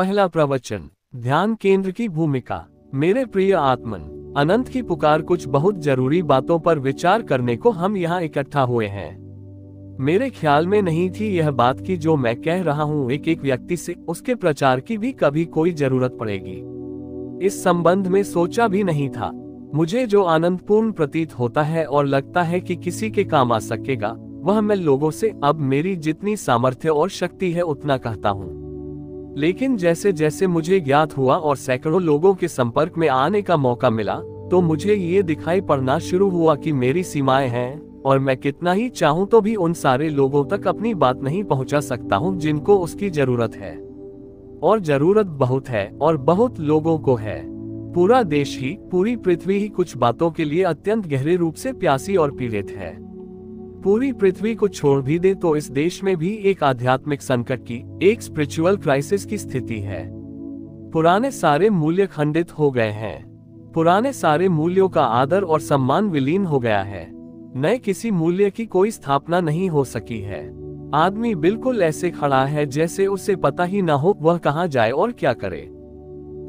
पहला प्रवचन, ध्यान केंद्र की भूमिका। मेरे प्रिय आत्मन, अनंत की पुकार कुछ बहुत ज़रूरी बातों पर विचार करने को हम यहाँ इकट्ठा हुए हैं। मेरे ख्याल में नहीं थी यह बात की जो मैं कह रहा हूँ एक एक व्यक्ति से, उसके प्रचार की भी कभी कोई ज़रूरत पड़ेगी। इस संबंध में सोचा भी नहीं था। मुझे जो आनंदपूर्ण प्रतीत होता है और लगता है कि किसी के काम आ सकेगा, वह मैं लोगों से, अब मेरी जितनी सामर्थ्य और शक्ति है उतना कहता हूँ। लेकिन जैसे जैसे मुझे ज्ञात हुआ और सैकड़ों लोगों के संपर्क में आने का मौका मिला तो मुझे ये दिखाई पड़ना शुरू हुआ कि मेरी सीमाएँ हैं, और मैं कितना ही चाहूँ तो भी उन सारे लोगों तक अपनी बात नहीं पहुँचा सकता हूँ जिनको उसकी ज़रूरत है। और ज़रूरत बहुत है, और बहुत लोगों को है। पूरा देश ही, पूरी पृथ्वी ही कुछ बातों के लिए अत्यंत गहरे रूप से प्यासी और पीड़ित है। पूरी पृथ्वी को छोड़ भी दे तो इस देश में भी एक आध्यात्मिक संकट की, एक स्पिरिचुअल क्राइसिस की स्थिति है। पुराने सारे मूल्य खंडित हो गए हैं। पुराने सारे मूल्यों का आदर और सम्मान विलीन हो गया है। नए किसी मूल्य की कोई स्थापना नहीं हो सकी है। आदमी बिल्कुल ऐसे खड़ा है जैसे उसे पता ही ना हो, वह कहाँ जाए और क्या करे।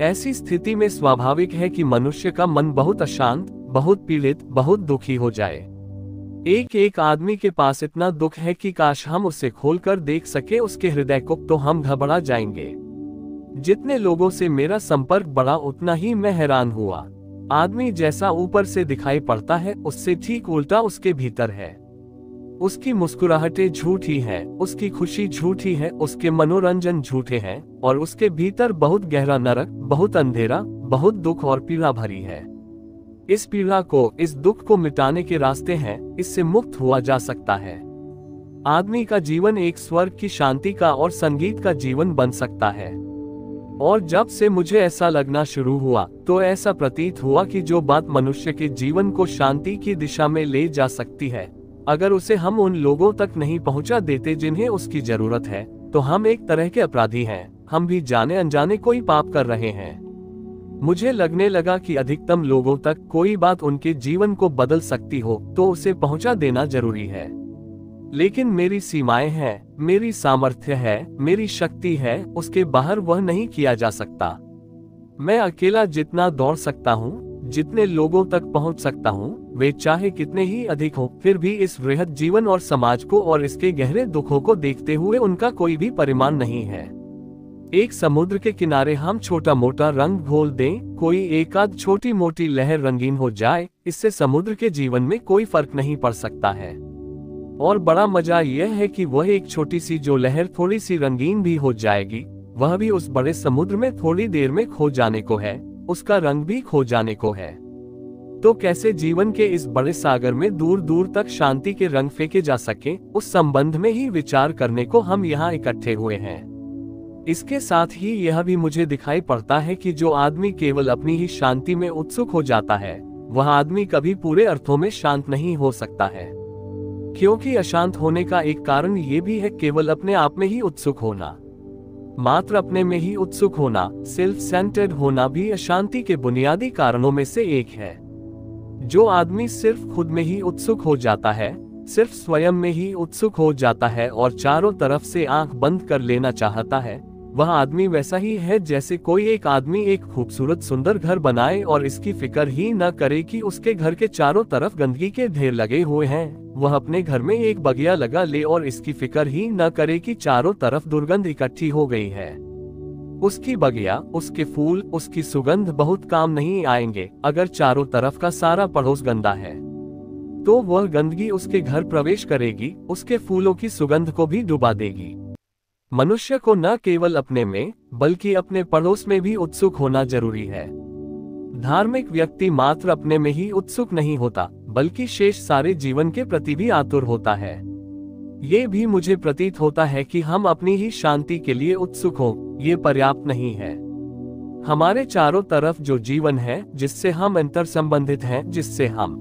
ऐसी स्थिति में स्वाभाविक है कि मनुष्य का मन बहुत अशांत, बहुत पीड़ित, बहुत दुखी हो जाए। एक एक आदमी के पास इतना दुख है कि काश हम उसे खोलकर देख सके उसके हृदय को तो हम घबरा जाएँगे। जितने लोगों से मेरा संपर्क बढ़ा, उतना ही मैं हैरान हुआ। आदमी जैसा ऊपर से दिखाई पड़ता है, उससे ठीक उल्टा उसके भीतर है। उसकी मुस्कुराहटें झूठी है उसकी खुशी झूठी है, उसके मनोरंजन झूठे हैं, और उसके भीतर बहुत गहरा नरक, बहुत अंधेरा, बहुत दुख और पीड़ा भरी है। इस पीड़ा को, इस दुख को मिटाने के रास्ते हैं, इससे मुक्त हुआ जा सकता है। आदमी का जीवन एक स्वर्ग की शांति का और संगीत का जीवन बन सकता है। और जब से मुझे ऐसा लगना शुरू हुआ तो ऐसा प्रतीत हुआ कि जो बात मनुष्य के जीवन को शांति की दिशा में ले जा सकती है, अगर उसे हम उन लोगों तक नहीं पहुँचा देते जिन्हें उसकी ज़रूरत है तो हम एक तरह के अपराधी हैं, हम भी जाने अनजाने कोई पाप कर रहे हैं। मुझे लगने लगा कि अधिकतम लोगों तक कोई बात उनके जीवन को बदल सकती हो तो उसे पहुँचा देना ज़रूरी है। लेकिन मेरी सीमाएँ हैं, मेरी सामर्थ्य है, मेरी शक्ति है, उसके बाहर वह नहीं किया जा सकता। मैं अकेला जितना दौड़ सकता हूँ, जितने लोगों तक पहुँच सकता हूँ, वे चाहे कितने ही अधिक हो, फिर भी इस वृहद जीवन और समाज को और इसके गहरे दुखों को देखते हुए उनका कोई भी परिमाण नहीं है। एक समुद्र के किनारे हम छोटा मोटा रंग घोल दें, कोई एक आध छोटी मोटी लहर रंगीन हो जाए, इससे समुद्र के जीवन में कोई फ़र्क नहीं पड़ सकता है। और बड़ा मज़ा यह है कि वह एक छोटी सी जो लहर थोड़ी सी रंगीन भी हो जाएगी, वह भी उस बड़े समुद्र में थोड़ी देर में खो जाने को है, उसका रंग भी खो जाने को है। तो कैसे जीवन के इस बड़े सागर में दूर दूर तक शांति के रंग फेंके जा सके, उस संबंध में ही विचार करने को हम यहाँ इकट्ठे हुए हैं। इसके साथ ही यह भी मुझे दिखाई पड़ता है कि जो आदमी केवल अपनी ही शांति में उत्सुक हो जाता है, वह आदमी कभी पूरे अर्थों में शांत नहीं हो सकता है। क्योंकि अशांत होने का एक कारण ये भी है केवल अपने आप में ही उत्सुक होना। मात्र अपने में ही उत्सुक होना सेल्फ सेंटर्ड होना भी अशांति के बुनियादी कारणों में से एक है। जो आदमी सिर्फ़ खुद में ही उत्सुक हो जाता है, सिर्फ़ स्वयं में ही उत्सुक हो जाता है और चारों तरफ़ से आँख बंद कर लेना चाहता है वह आदमी वैसा ही है जैसे कोई एक आदमी एक खूबसूरत सुंदर घर बनाए और इसकी फ़िक्र ही न करे कि उसके घर के चारों तरफ़ गंदगी के ढेर लगे हुए हैं। वह अपने घर में एक बगिया लगा ले और इसकी फ़िक्र ही न करे कि चारों तरफ़ दुर्गंध इकट्ठी हो गई है। उसकी बगिया, उसके फूल, उसकी सुगंध बहुत काम नहीं आएँगे, अगर चारों तरफ़ का सारा पड़ोस गंदा है। तो वह गंदगी उसके घर प्रवेश करेगी, उसके फूलों की सुगंध को भी डुबा देगी। मनुष्य को न केवल अपने में, बल्कि अपने पड़ोस में भी उत्सुक होना ज़रूरी है। धार्मिक व्यक्ति मात्र अपने में ही उत्सुक नहीं होता, बल्कि शेष सारे जीवन के प्रति भी आतुर होता है। ये भी मुझे प्रतीत होता है कि हम अपनी ही शांति के लिए उत्सुक हो, ये पर्याप्त नहीं है। हमारे चारों तरफ़ जो जीवन है, जिससे हम अंतर संबंधित हैं, जिससे हम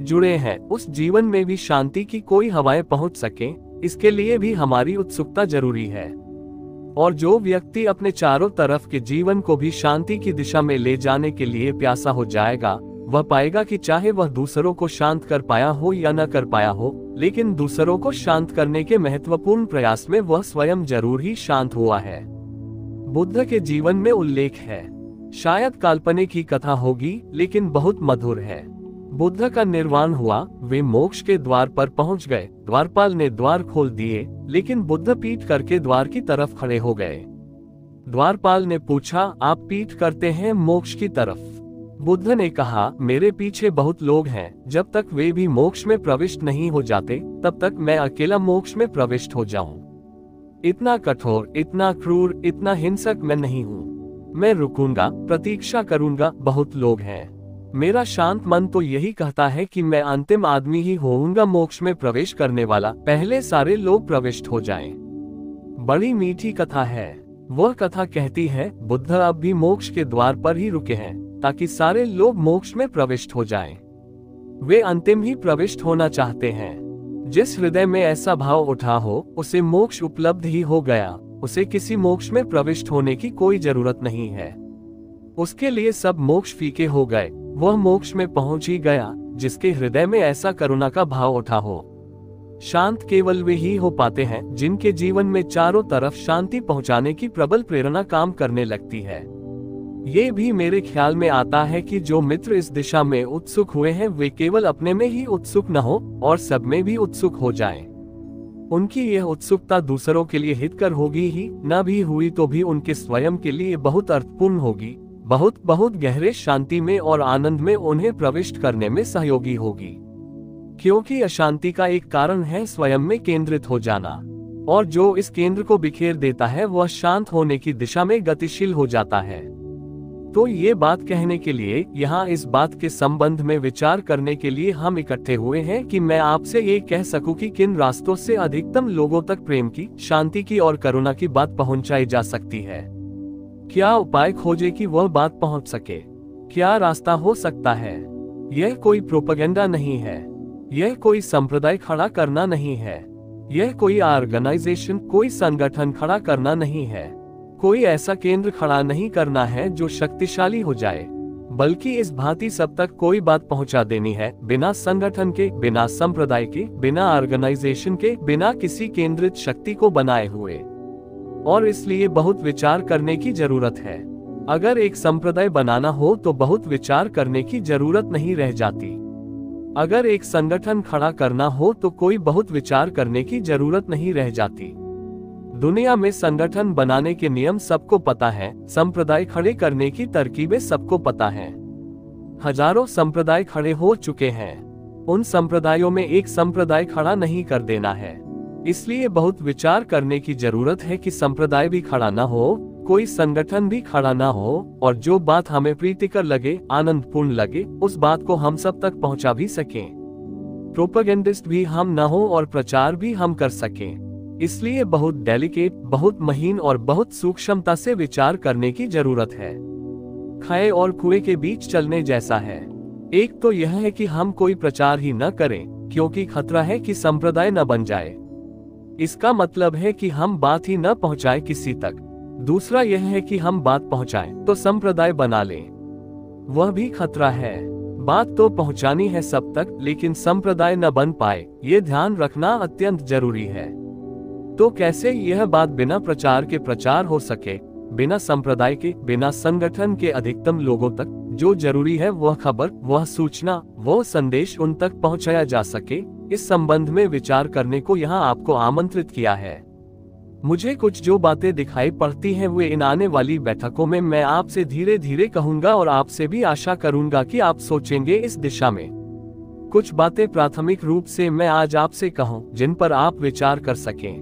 जुड़े हैं, उस जीवन में भी शांति की कोई हवाएँ पहुँच सके इसके लिए भी हमारी उत्सुकता ज़रूरी है। और जो व्यक्ति अपने चारों तरफ़ के जीवन को भी शांति की दिशा में ले जाने के लिए प्यासा हो जाएगा, वह पाएगा कि चाहे वह दूसरों को शांत कर पाया हो या न कर पाया हो, लेकिन दूसरों को शांत करने के महत्वपूर्ण प्रयास में वह स्वयं ज़रूर ही शांत हुआ है। बुद्ध के जीवन में उल्लेख है। शायद काल्पनिक ही कथा होगी, लेकिन बहुत मधुर है। बुद्ध का निर्वाण हुआ, वे मोक्ष के द्वार पर पहुँच गए। द्वारपाल ने द्वार खोल दिए, लेकिन बुद्ध पीट करके द्वार की तरफ़ खड़े हो गए। द्वारपाल ने पूछा, आप पीठ करते हैं मोक्ष की तरफ़? बुद्ध ने कहा, मेरे पीछे बहुत लोग हैं। जब तक वे भी मोक्ष में प्रविष्ट नहीं हो जाते, तब तक मैं अकेला मोक्ष में प्रविष्ट हो जाऊँ। इतना कठोर, इतना क्रूर, इतना हिंसक मैं नहीं हूँ। मैं रुकूँगा, प्रतीक्षा करूँगा, बहुत लोग हैं। मेरा शांत मन तो यही कहता है कि मैं अंतिम आदमी ही होऊँगा मोक्ष में प्रवेश करने वाला। पहले सारे लोग प्रविष्ट हो जाएँ। बड़ी मीठी कथा है। वह कथा कहती है, बुद्ध अब भी मोक्ष के द्वार पर ही रुके हैं, ताकि सारे लोग मोक्ष में प्रविष्ट हो जाएँ। वे अंतिम ही प्रविष्ट होना चाहते हैं। जिस हृदय में ऐसा भाव उठा हो, उसे मोक्ष उपलब्ध ही हो गया। उसे किसी मोक्ष में प्रविष्ट होने की कोई ज़रूरत नहीं है। उसके लिए सब मोक्ष फीके हो गए। वह मोक्ष में पहुँच ही गया, जिसके हृदय में ऐसा करुणा का भाव उठा हो। शांत केवल वे ही हो पाते हैं, जिनके जीवन में चारों तरफ़ शांति पहुँचाने की प्रबल प्रेरणा काम करने लगती है। ये भी मेरे ख्याल में आता है कि जो मित्र इस दिशा में उत्सुक हुए हैं, वे केवल अपने में ही उत्सुक न हो, और सब में भी उत्सुक हो जाएँ। उनकी यह उत्सुकता दूसरों के लिए हितकर होगी ही, न भी हुई तो भी उनके स्वयं के लिए बहुत अर्थपूर्ण होगी। बहुत बहुत गहरे शांति में और आनंद में उन्हें प्रविष्ट करने में सहयोगी होगी। क्योंकि अशांति का एक कारण है स्वयं में केंद्रित हो जाना, और जो इस केंद्र को बिखेर देता है वह शांत होने की दिशा में गतिशील हो जाता है। तो ये बात कहने के लिए, यहाँ इस बात के संबंध में विचार करने के लिए हम इकट्ठे हुए हैं कि मैं आपसे ये कह सकूँ कि किन रास्तों से अधिकतम लोगों तक प्रेम की, शांति की और करुणा की बात पहुंचाई जा सकती है। क्या उपाय खोजे कि वह बात पहुँच सके? क्या रास्ता हो सकता है? यह कोई प्रोपगेंडा नहीं है। यह कोई संप्रदाय खड़ा करना नहीं है। यह कोई ऑर्गेनाइजेशन, कोई संगठन खड़ा करना नहीं है। कोई ऐसा केंद्र खड़ा नहीं करना है जो शक्तिशाली हो जाए। बल्कि इस भांति सब तक कोई बात पहुँचा देनी है, बिना संगठन के, बिना संप्रदाय के, बिना ऑर्गेनाइजेशन के, बिना किसी केंद्रित शक्ति को बनाए हुए। और इसलिए बहुत विचार करने की ज़रूरत है। अगर एक संप्रदाय बनाना हो तो बहुत विचार करने की ज़रूरत नहीं रह जाती। अगर एक संगठन खड़ा करना हो तो कोई बहुत विचार करने की ज़रूरत नहीं रह जाती। दुनिया में संगठन बनाने के नियम सबको पता है, संप्रदाय खड़े करने की तरकीबें सबको पता है। हज़ारों संप्रदाय खड़े हो चुके हैं। उन संप्रदायों में एक संप्रदाय खड़ा नहीं कर देना है। इसलिए बहुत विचार करने की ज़रूरत है कि संप्रदाय भी खड़ा न हो, कोई संगठन भी खड़ा ना हो, और जो बात हमें प्रीतिकर लगे, आनंदपूर्ण लगे, उस बात को हम सब तक पहुँचा भी सके। प्रोपेगेंडिस्ट भी हम न हो और प्रचार भी हम कर सके। इसलिए बहुत डेलिकेट बहुत महीन और बहुत सूक्ष्मता से विचार करने की ज़रूरत है। खाए और कुएँ के बीच चलने जैसा है। एक तो यह है कि हम कोई प्रचार ही न करें, क्योंकि खतरा है कि संप्रदाय न बन जाए। इसका मतलब है कि हम बात ही न पहुँचाए किसी तक। दूसरा यह है कि हम बात पहुंचाएँ तो संप्रदाय बना लें। वह भी खतरा है। बात तो पहुंचानी है सब तक, लेकिन संप्रदाय न बन पाए, ये ध्यान रखना अत्यंत ज़रूरी है। तो कैसे यह बात बिना प्रचार के प्रचार हो सके, बिना संप्रदाय के, बिना संगठन के अधिकतम लोगों तक? जो ज़रूरी है वह खबर, वह सूचना वो संदेश उन तक पहुँचाया जा सके। इस संबंध में विचार करने को यहाँ आपको आमंत्रित किया है। मुझे कुछ जो बातें दिखाई पड़ती हैं वे इन आने वाली बैठकों में मैं आपसे धीरे धीरे कहूँगा और आपसे भी आशा करूँगा कि आप सोचेंगे इस दिशा में। कुछ बातें प्राथमिक रूप से मैं आज आपसे कहूँ, जिन पर आप विचार कर सकें।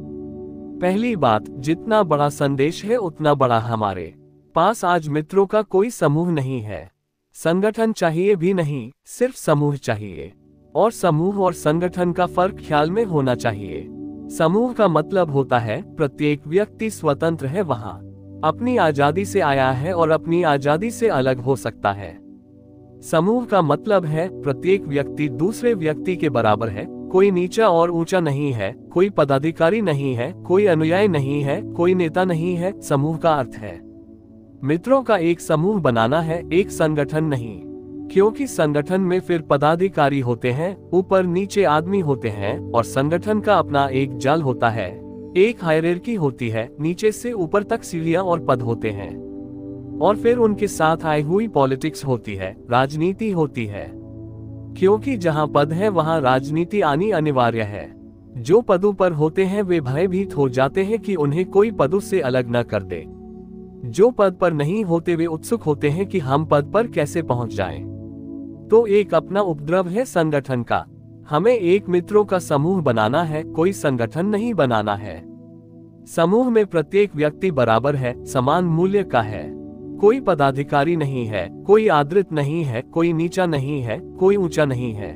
पहली बात, जितना बड़ा संदेश है उतना बड़ा हमारे पास आज मित्रों का कोई समूह नहीं है। संगठन चाहिए भी नहीं, सिर्फ़ समूह चाहिए। और समूह और संगठन का फ़र्क ख्याल में होना चाहिए। समूह का मतलब होता है, प्रत्येक व्यक्ति स्वतंत्र है वहाँ। अपनी आज़ादी से आया है और अपनी आज़ादी से अलग हो सकता है। समूह का मतलब है, प्रत्येक व्यक्ति दूसरे व्यक्ति के बराबर है, कोई नीचा और ऊँचा नहीं है, कोई पदाधिकारी नहीं है, कोई अनुयायी नहीं है, कोई नेता नहीं है, समूह का अर्थ है। मित्रों का एक समूह बनाना है, एक संगठन नहीं। क्योंकि संगठन में फिर पदाधिकारी होते हैं, ऊपर नीचे आदमी होते हैं, और संगठन का अपना एक जाल होता है। एक हायरेरकी होती है, नीचे से ऊपर तक सीढ़ियाँ और पद होते हैं। और फिर उनके साथ आई हुई पॉलिटिक्स होती है, राजनीति होती है। क्योंकि जहाँ पद है, वहाँ राजनीति आनी अनिवार्य है। जो पदों पर होते हैं, वे भयभीत हो जाते हैं कि उन्हें कोई पदों से अलग न कर दे। जो पद पर नहीं होते, वे उत्सुक होते हैं कि हम पद पर कैसे पहुँच जाएँ। तो एक अपना उपद्रव है संगठन का। हमें एक मित्रों का समूह बनाना है, कोई संगठन नहीं बनाना है। समूह में प्रत्येक व्यक्ति बराबर है, समान मूल्य का है। कोई पदाधिकारी नहीं है, कोई आदृत नहीं है, कोई नीचा नहीं है, कोई ऊँचा नहीं है।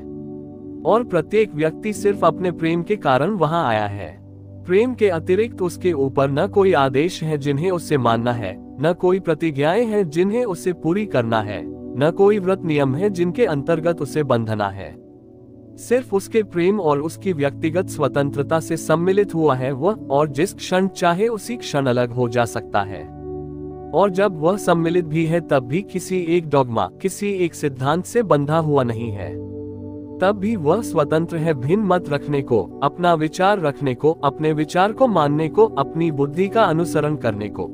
और प्रत्येक व्यक्ति सिर्फ़ अपने प्रेम के कारण वहाँ आया है। प्रेम के अतिरिक्त उसके ऊपर न कोई आदेश है जिन्हें उससे मानना है, न कोई प्रतिज्ञाएँ हैं जिन्हें उसे पूरी करना है। न कोई व्रत नियम है जिनके अंतर्गत उसे बंधना है। सिर्फ़ उसके प्रेम और उसकी व्यक्तिगत स्वतंत्रता से सम्मिलित हुआ है वह, और जिस क्षण चाहे उसी क्षण अलग हो जा सकता है। और जब वह सम्मिलित भी है तब भी किसी एक डॉगमा, किसी एक सिद्धांत से बंधा हुआ नहीं है। तब भी वह स्वतंत्र है भिन्न मत रखने को, अपना विचार रखने को, अपने विचार को मानने को, अपनी बुद्धि का अनुसरण करने को।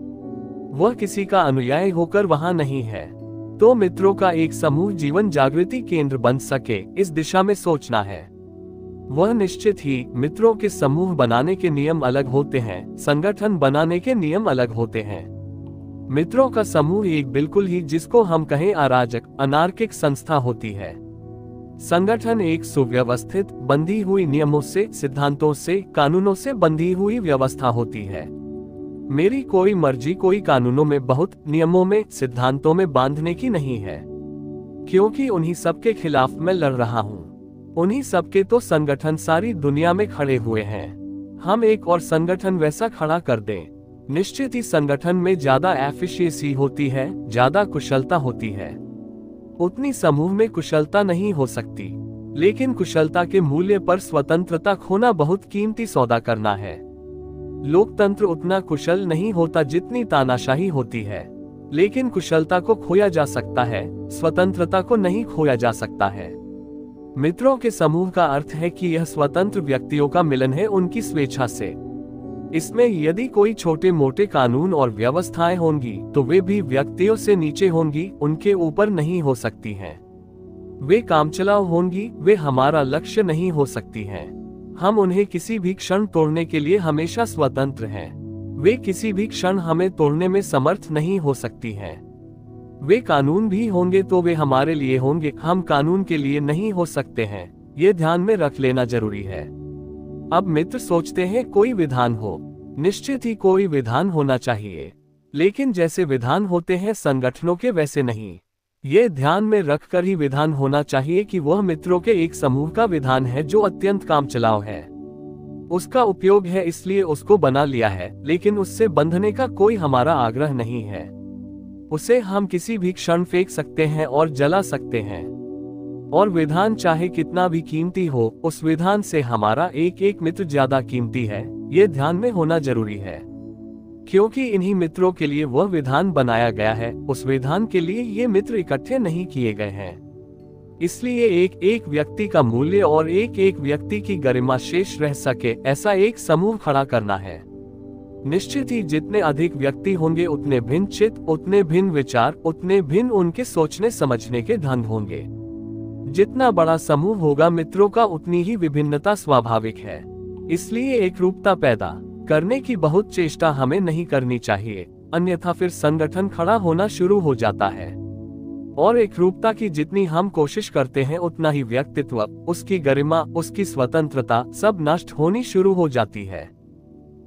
वह किसी का अनुयायी होकर वहाँ नहीं है। तो मित्रों का एक समूह जीवन जागृति केंद्र बन सके, इस दिशा में सोचना है। वह निश्चित ही मित्रों के समूह बनाने के नियम अलग होते हैं, संगठन बनाने के नियम अलग होते हैं। मित्रों का समूह एक बिल्कुल ही जिसको हम कहें अराजक, अनार्किक संस्था होती है। संगठन एक सुव्यवस्थित, बंधी हुई नियमों से, सिद्धांतों से, कानूनों से बंधी हुई व्यवस्था होती है। मेरी कोई मर्ज़ी कोई कानूनों में, बहुत नियमों में, सिद्धांतों में बांधने की नहीं है। क्योंकि उन्हीं सबके खिलाफ मैं लड़ रहा हूँ। उन्हीं सबके तो संगठन सारी दुनिया में खड़े हुए हैं। हम एक और संगठन वैसा खड़ा कर दें। निश्चित ही संगठन में ज़्यादा एफिशिएंसी होती है, ज़्यादा कुशलता होती है। उतनी समूह में कुशलता नहीं हो सकती। लेकिन कुशलता के मूल्य पर स्वतंत्रता खोना बहुत कीमती सौदा करना है। लोकतंत्र उतना कुशल नहीं होता जितनी तानाशाही होती है लेकिन कुशलता को खोया जा सकता है, स्वतंत्रता को नहीं खोया जा सकता है मित्रों के समूह का अर्थ है कि यह स्वतंत्र व्यक्तियों का मिलन है उनकी स्वेच्छा से इसमें यदि कोई छोटे मोटे कानून और व्यवस्थाएँ होंगी तो वे भी व्यक्तियों से नीचे होंगी, उनके ऊपर नहीं हो सकती हैं। वे कामचलाव होंगी, वे हमारा लक्ष्य नहीं हो सकती हैं। हम उन्हें किसी भी क्षण तोड़ने के लिए हमेशा स्वतंत्र हैं। वे किसी भी क्षण हमें तोड़ने में समर्थ नहीं हो सकती हैं। वे कानून भी होंगे तो वे हमारे लिए होंगे, हम कानून के लिए नहीं हो सकते हैं। ये ध्यान में रख लेना ज़रूरी है। अब मित्र सोचते हैं, कोई विधान हो। निश्चित ही कोई विधान होना चाहिए। लेकिन जैसे विधान होते हैं, संगठनों के वैसे नहीं। ये ध्यान में रखकर ही विधान होना चाहिए कि वह मित्रों के एक समूह का विधान है जो अत्यंत काम चलाव है। उसका उपयोग है इसलिए उसको बना लिया है, लेकिन उससे बंधने का कोई हमारा आग्रह नहीं है। उसे हम किसी भी क्षण फेंक सकते हैं और जला सकते हैं। और विधान चाहे कितना भी कीमती हो, उस विधान से हमारा एक एक मित्र ज़्यादा कीमती है, ये ध्यान में होना ज़रूरी है। क्योंकि इन्हीं मित्रों के लिए वह विधान बनाया गया है, उस विधान के लिए ये मित्र इकट्ठे नहीं किए गए हैं। इसलिए एक एक व्यक्ति का मूल्य और एक एक व्यक्ति की गरिमा शेष रह सके, ऐसा एक समूह खड़ा करना है। निश्चित ही जितने अधिक व्यक्ति होंगे, उतने भिन्न चित उतने भिन्न विचार, उतने भिन्न उनके सोचने समझने के ढंग होंगे। जितना बड़ा समूह होगा मित्रों का, उतनी ही विभिन्नता स्वाभाविक है। इसलिए एक रूपता पैदा। करने की बहुत चेष्टा हमें नहीं करनी चाहिए, अन्यथा फिर संगठन खड़ा होना शुरू हो जाता है। और एक रूपता की जितनी हम कोशिश करते हैं उतना ही व्यक्तित्व, उसकी गरिमा, उसकी स्वतंत्रता सब नष्ट होनी शुरू हो जाती है।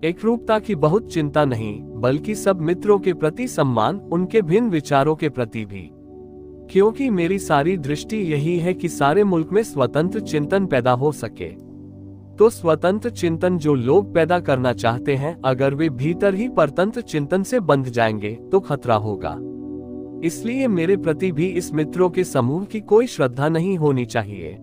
एक रूपता की बहुत चिंता नहीं, बल्कि सब मित्रों के प्रति सम्मान, उनके भिन्न विचारों के प्रति भी। क्योंकि मेरी सारी दृष्टि यही है कि सारे मुल्क में स्वतंत्र चिंतन पैदा हो सके। तो स्वतंत्र चिंतन जो लोग पैदा करना चाहते हैं, अगर वे भीतर ही परतंत्र चिंतन से बंध जाएँगे तो खतरा होगा। इसलिए मेरे प्रति भी इस मित्रों के समूह की कोई श्रद्धा नहीं होनी चाहिए।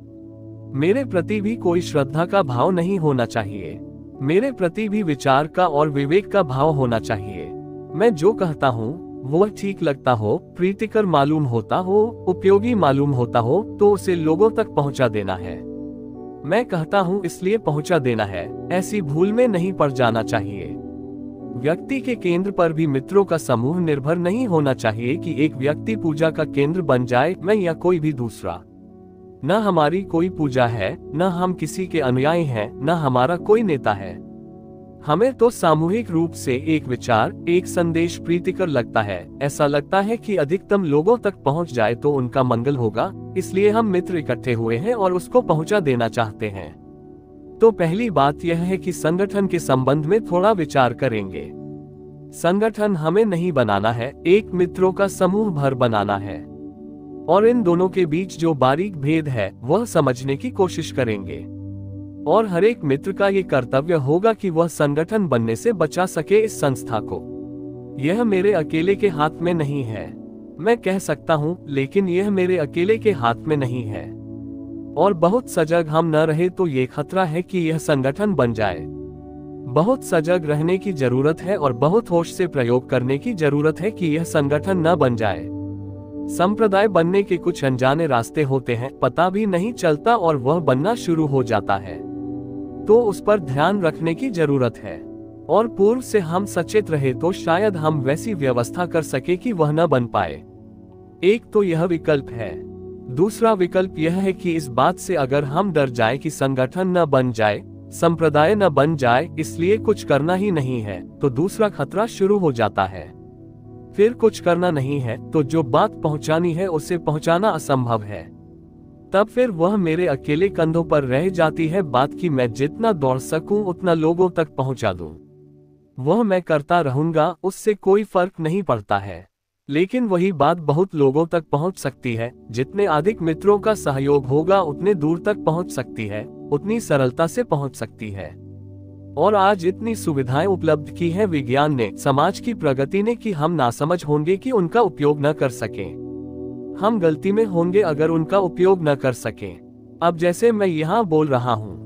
मेरे प्रति भी कोई श्रद्धा का भाव नहीं होना चाहिए। मेरे प्रति भी विचार का और विवेक का भाव होना चाहिए। मैं जो कहता हूँ, वह ठीक लगता हो, प्रीतिकर मालूम होता हो, उपयोगी मालूम होता हो तो उसे लोगों तक पहुँचा देना है। मैं कहता हूँ, इसलिए पहुँचा देना है। ऐसी भूल में नहीं पड़ जाना चाहिए। व्यक्ति के केंद्र पर भी मित्रों का समूह निर्भर नहीं होना चाहिए कि एक व्यक्ति पूजा का केंद्र बन जाए, मैं या कोई भी दूसरा। न हमारी कोई पूजा है, न हम किसी के अनुयायी हैं, न हमारा कोई नेता है। हमें तो सामूहिक रूप से एक विचार, एक संदेश प्रीतिकर लगता है। ऐसा लगता है कि अधिकतम लोगों तक पहुँच जाए तो उनका मंगल होगा, इसलिए हम मित्र इकट्ठे हुए हैं और उसको पहुँचा देना चाहते हैं। तो पहली बात यह है कि संगठन के संबंध में थोड़ा विचार करेंगे। संगठन हमें नहीं बनाना है, एक मित्रों का समूह भर बनाना है। और इन दोनों के बीच जो बारीक भेद है, वह समझने की कोशिश करेंगे। और हर एक मित्र का ये कर्तव्य होगा कि वह संगठन बनने से बचा सके इस संस्था को। यह मेरे अकेले के हाथ में नहीं है। मैं कह सकता हूँ, लेकिन यह मेरे अकेले के हाथ में नहीं है। और बहुत सजग हम न रहे तो ये खतरा है कि यह संगठन बन जाए। बहुत सजग रहने की ज़रूरत है और बहुत होश से प्रयोग करने की ज़रूरत है कि यह संगठन न बन जाए। संप्रदाय बनने के कुछ अनजाने रास्ते होते हैं, पता भी नहीं चलता और वह बनना शुरू हो जाता है। तो उस पर ध्यान रखने की ज़रूरत है। और पूर्व से हम सचेत रहे तो शायद हम वैसी व्यवस्था कर सके कि वह न बन पाए। एक तो यह विकल्प है। दूसरा विकल्प यह है कि इस बात से अगर हम डर जाए कि संगठन न बन जाए, संप्रदाय न बन जाए, इसलिए कुछ करना ही नहीं है तो दूसरा खतरा शुरू हो जाता है। फिर कुछ करना नहीं है तो जो बात पहुंचानी है, उसे पहुंचाना असंभव है। तब फिर वह मेरे अकेले कंधों पर रह जाती है। बात की मैं जितना दौड़ सकूँ, उतना लोगों तक पहुँचा दूँ। वह मैं करता रहूँगा, उससे कोई फ़र्क नहीं पड़ता है। लेकिन वही बात बहुत लोगों तक पहुँच सकती है। जितने अधिक मित्रों का सहयोग होगा, उतने दूर तक पहुँच सकती है। उतनी सरलता से पहुँच सकती है। और आज इतनी सुविधाएँ उपलब्ध की है। विज्ञान ने, समाज की प्रगति ने कि हम नासमझ होंगे कि उनका उपयोग न कर सके। हम गलती में होंगे अगर उनका उपयोग न कर सके। अब जैसे मैं यहाँ बोल रहा हूँ।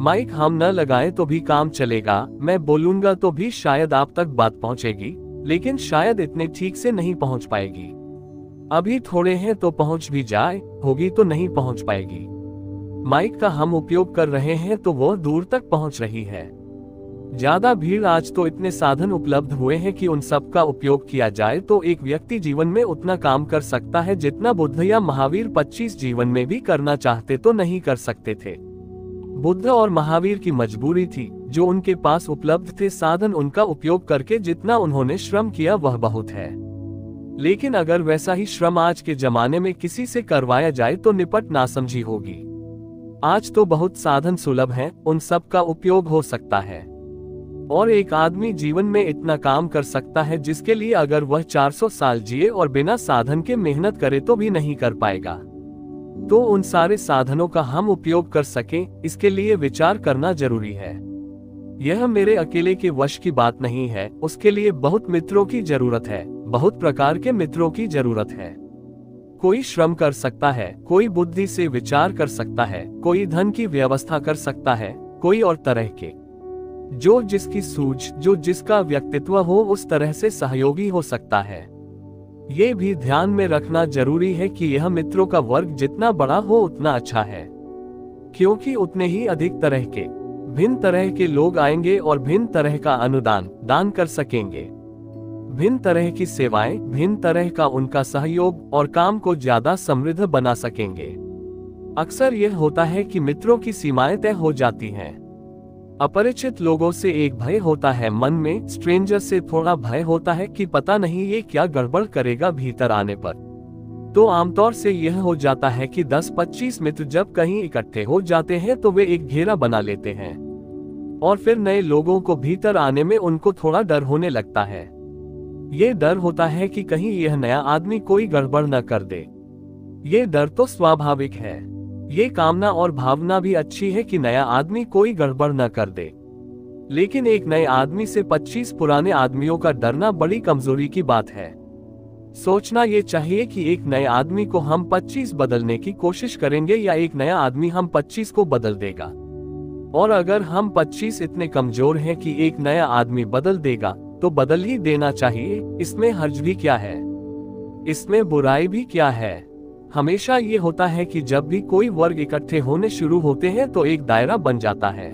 माइक हम न लगाए तो भी काम चलेगा, मैं बोलूँगा तो भी शायद आप तक बात पहुँचेगी, लेकिन शायद इतने ठीक से नहीं पहुँच पाएगी। अभी थोड़े हैं तो पहुँच भी जाए, होगी तो नहीं पहुँच पाएगी। माइक का हम उपयोग कर रहे हैं तो वो दूर तक पहुँच रही है। ज़्यादा भीड़ आज तो इतने साधन उपलब्ध हुए हैं कि उन सब का उपयोग किया जाए तो एक व्यक्ति जीवन में उतना काम कर सकता है जितना बुद्ध या महावीर 25 जीवन में भी करना चाहते तो नहीं कर सकते थे। बुद्ध और महावीर की मजबूरी थी जो उनके पास उपलब्ध थे साधन उनका उपयोग करके जितना उन्होंने श्रम किया वह बहुत है। लेकिन अगर वैसा ही श्रम आज के जमाने में किसी से करवाया जाए तो निपट नासमझी होगी। आज तो बहुत साधन सुलभ हैं, उन सब का उपयोग हो सकता है। और एक आदमी जीवन में इतना काम कर सकता है जिसके लिए अगर वह 400 साल जिए और बिना साधन के मेहनत करे तो भी नहीं कर पाएगा। तो उन सारे साधनों का हम उपयोग कर सकें, इसके लिए विचार करना ज़रूरी है। यह मेरे अकेले के वश की बात नहीं है, उसके लिए बहुत मित्रों की ज़रूरत है, बहुत प्रकार के मित्रों की ज़रूरत है। कोई श्रम कर सकता है, कोई बुद्धि से विचार कर सकता है, कोई धन की व्यवस्था कर सकता है, कोई और तरह के। जो जिसकी सूझ, जो जिसका व्यक्तित्व हो, उस तरह से सहयोगी हो सकता है। ये भी ध्यान में रखना ज़रूरी है कि यह मित्रों का वर्ग जितना बड़ा हो, उतना अच्छा है। क्योंकि उतने ही अधिक तरह के, भिन्न तरह के लोग आएँगे और भिन्न तरह का अनुदान, दान कर सकेंगे। भिन्न तरह की सेवाएँ, भिन्न तरह का उनका सहयोग और काम को ज़्यादा समृद्ध बना सकेंगे। अक्सर यह होता है कि मित्रों की सीमाएँ तय हो जाती हैं। अपरिचित लोगों से एक भय होता है। मन में स्ट्रेंजर से थोड़ा भय होता है कि पता नहीं ये क्या गड़बड़ करेगा भीतर आने पर। तो आमतौर से यह हो जाता है कि 10-25 मित्र जब कहीं इकट्ठे हो जाते हैं तो वे एक घेरा बना लेते हैं। और फिर नए लोगों को भीतर आने में उनको थोड़ा डर होने लगता है। ये डर होता है कि कहीं यह नया आदमी कोई गड़बड़ न कर दे। ये डर तो स्वाभाविक है। ये कामना और भावना भी अच्छी है कि नया आदमी कोई गड़बड़ न कर दे। लेकिन एक नए आदमी से 25 पुराने आदमियों का डरना बड़ी कमज़ोरी की बात है। सोचना ये चाहिए कि एक नए आदमी को हम 25 बदलने की कोशिश करेंगे या एक नया आदमी हम 25 को बदल देगा। और अगर हम 25 इतने कमज़ोर हैं कि एक नया आदमी बदल देगा तो बदल ही देना चाहिए। इसमें हर्ज भी क्या है? इसमें बुराई भी क्या है? हमेशा ये होता है कि जब भी कोई वर्ग इकट्ठे होने शुरू होते हैं तो एक दायरा बन जाता है।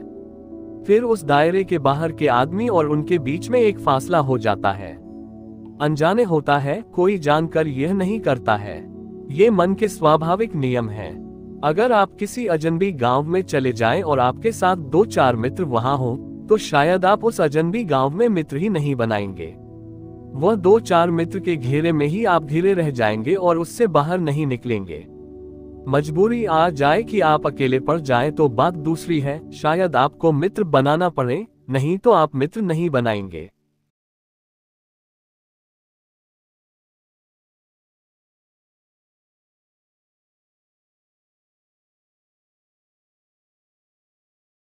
फिर उस दायरे के बाहर के आदमी और उनके बीच में एक फासला हो जाता है। अनजाने होता है, कोई जानकर यह नहीं करता है। ये मन के स्वाभाविक नियम है। अगर आप किसी अजनबी गाँव में चले जाएँ और आपके साथ दो चार मित्र वहाँ हो तो शायद आप उस अजनबी गाँव में मित्र ही नहीं बनाएँगे। वह दो चार मित्र के घेरे में ही आप घिरे रह जाएँगे और उससे बाहर नहीं निकलेंगे। मजबूरी आ जाए कि आप अकेले पड़ जाए तो बात दूसरी है, शायद आपको मित्र बनाना पड़े, नहीं तो आप मित्र नहीं बनाएँगे।